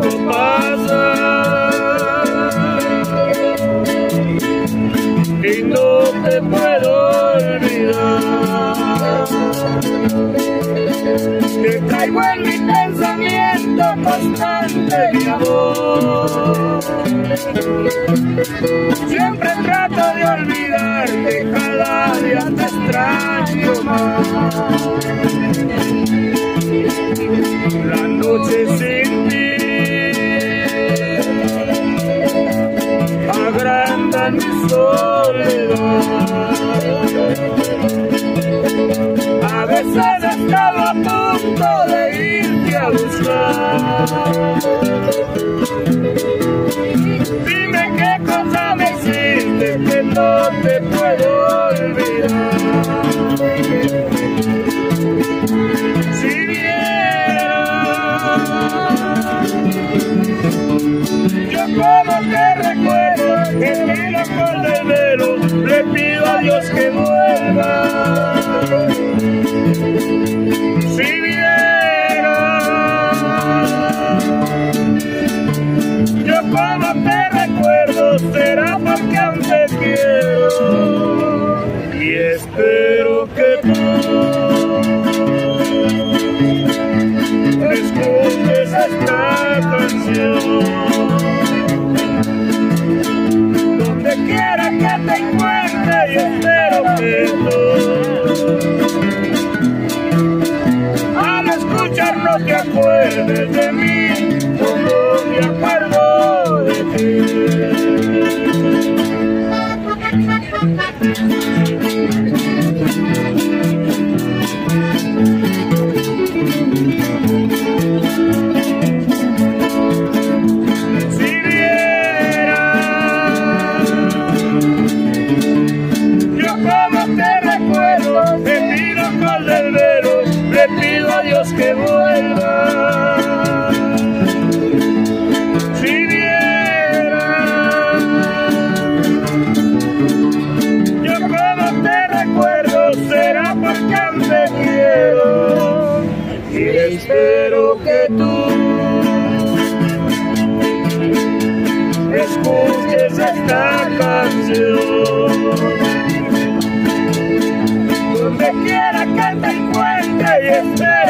tiempo pasa y no te puedo olvidar. Te caigo en mi pensamiento constante, mi amor. Siempre trato de olvidarte, cada día te extraño más. La noche sin ti. Mi soledad. A veces estaba a punto de irte a buscar. Velo, le pido a Dios que vuelva. Si vieras, yo como te recuerdo, será porque aún te quiero y espero que tú escuches esta canción. Quiera que te encuentre y espero que tú al escucharlo te acuerdes de mí como me acuerdo de ti. Espero que tú escuches esta canción. Donde quiera que te encuentre y espero